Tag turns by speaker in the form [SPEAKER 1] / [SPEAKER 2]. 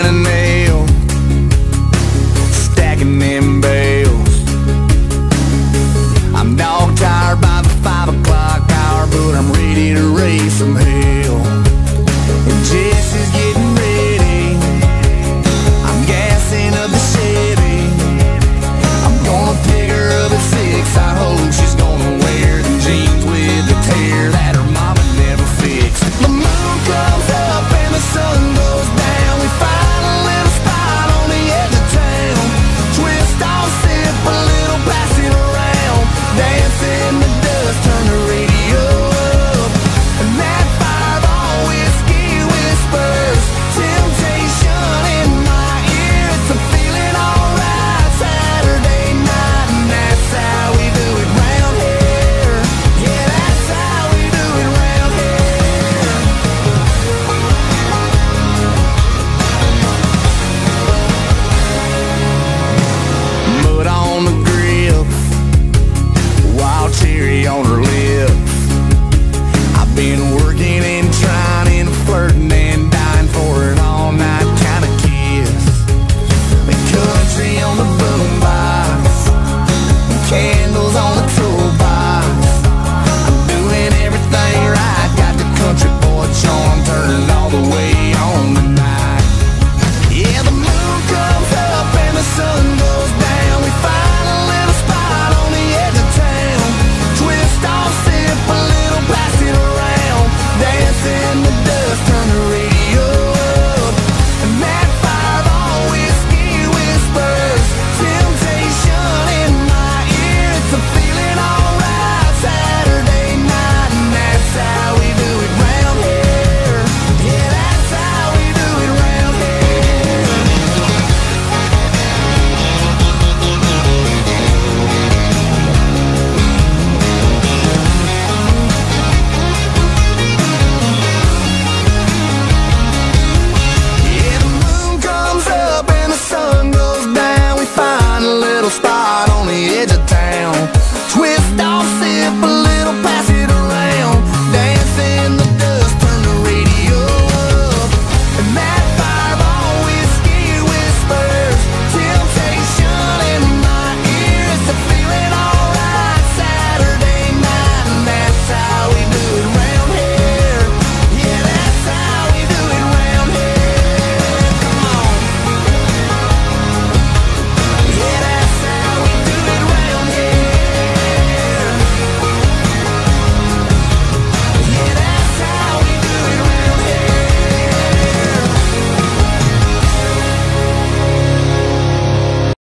[SPEAKER 1] And me. Mary on her